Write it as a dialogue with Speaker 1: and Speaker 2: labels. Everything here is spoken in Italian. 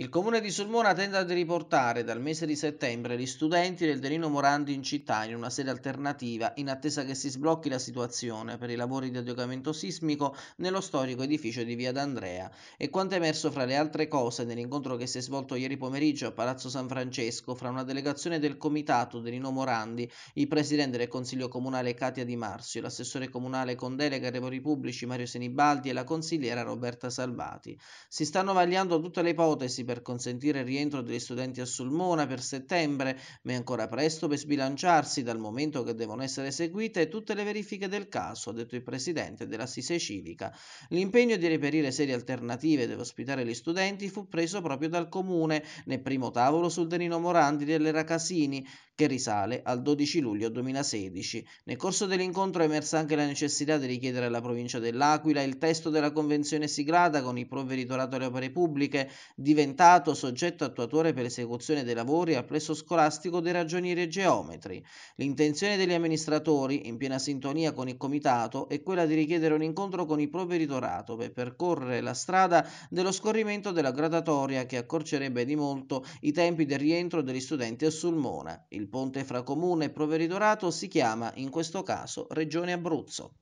Speaker 1: Il comune di Sulmona tenta di riportare dal mese di settembre gli studenti del Denino Morandi in città in una sede alternativa in attesa che si sblocchi la situazione per i lavori di adeguamento sismico nello storico edificio di Via D'Andrea e quanto emerso fra le altre cose nell'incontro che si è svolto ieri pomeriggio a Palazzo San Francesco fra una delegazione del comitato Denino Morandi, il presidente del consiglio comunale Katia Di Marzio, l'assessore comunale con delega ai lavori pubblici Mario Senibaldi e la consigliera Roberta Salvati. Si stanno vagliando tutte le ipotesi per consentire il rientro degli studenti a Sulmona per settembre, ma è ancora presto per sbilanciarsi dal momento che devono essere eseguite tutte le verifiche del caso, ha detto il presidente dell'Assise Civica. L'impegno di reperire serie alternative ed ospitare gli studenti fu preso proprio dal comune nel primo tavolo sul Denino Morandi dell'Era Casini, che risale al 12 luglio 2016. Nel corso dell'incontro è emersa anche la necessità di richiedere alla provincia dell'Aquila il testo della convenzione siglata con il provveditorato alle opere pubbliche, diventato soggetto attuatore per l'esecuzione dei lavori al plesso scolastico dei ragionieri e geometri. L'intenzione degli amministratori, in piena sintonia con il comitato, è quella di richiedere un incontro con il provveditorato per percorrere la strada dello scorrimento della gradatoria che accorcerebbe di molto i tempi del rientro degli studenti a Sulmona. Il ponte fra comune e provveditorato si chiama in questo caso Regione Abruzzo.